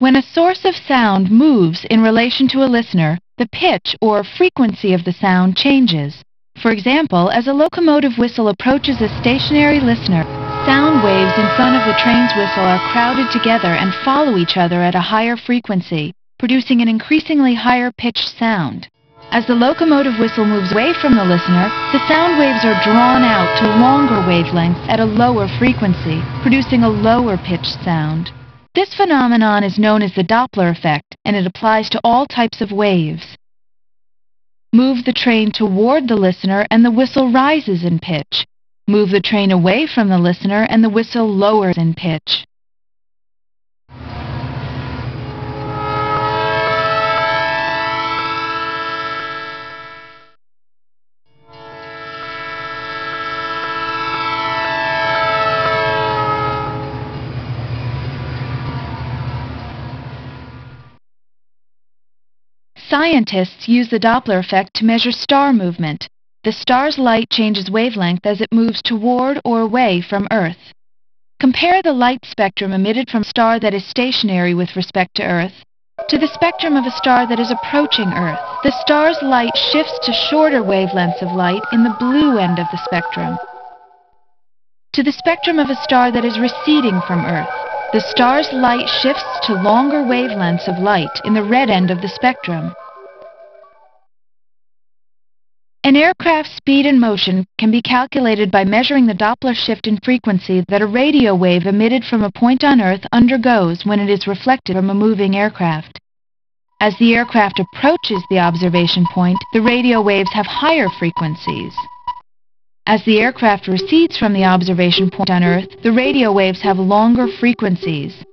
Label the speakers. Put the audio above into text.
Speaker 1: When a source of sound moves in relation to a listener, the pitch or frequency of the sound changes. For example, as a locomotive whistle approaches a stationary listener, sound waves in front of the train's whistle are crowded together and follow each other at a higher frequency, producing an increasingly higher pitched sound. As the locomotive whistle moves away from the listener, the sound waves are drawn out to longer wavelengths at a lower frequency, producing a lower pitched sound. This phenomenon is known as the Doppler effect, and it applies to all types of waves. Move the train toward the listener and the whistle rises in pitch. Move the train away from the listener and the whistle lowers in pitch. Scientists use the Doppler effect to measure star movement. The star's light changes wavelength as it moves toward or away from Earth. Compare the light spectrum emitted from a star that is stationary with respect to Earth to the spectrum of a star that is approaching Earth. The star's light shifts to shorter wavelengths of light in the blue end of the spectrum. To the spectrum of a star that is receding from Earth. The star's light shifts to longer wavelengths of light in the red end of the spectrum. An aircraft's speed and motion can be calculated by measuring the Doppler shift in frequency that a radio wave emitted from a point on Earth undergoes when it is reflected from a moving aircraft. As the aircraft approaches the observation point, the radio waves have higher frequencies. As the aircraft recedes from the observation point on Earth, the radio waves have longer frequencies.